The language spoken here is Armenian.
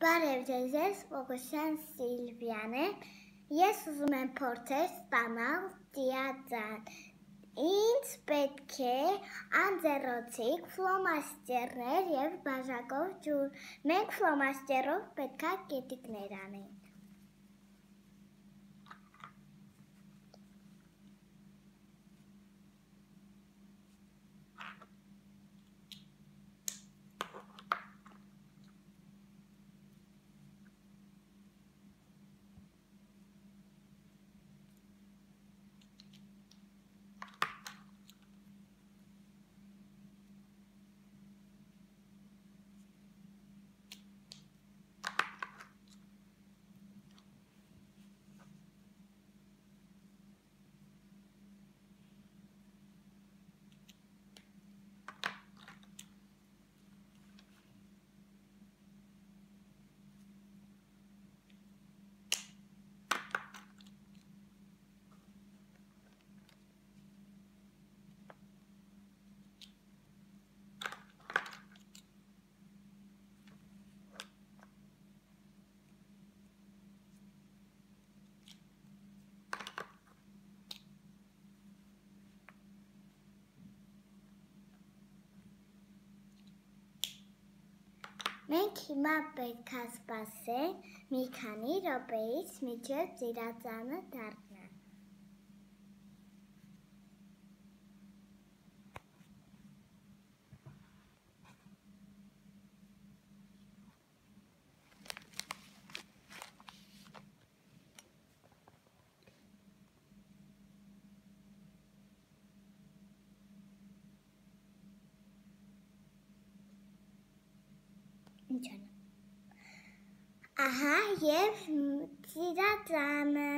Բարև ձեզ, ես Պողոսյան Սիլվիան եմ։ Ես ուզում եմ փորձել ստանալ դիածան։ Ինձ պետք է անձեռոցիկ, ֆլոմաստերներ եւ բաժակով ջուր։ Մենք ֆլոմաստերով պետքա կետիկներ անենք։ Մենք հիմա պետք է սպասենք մի քանի րոպեից մինչև ծիրածանը դառնա։ Ինչ անեմ։ Ահա եւ ծիրածանը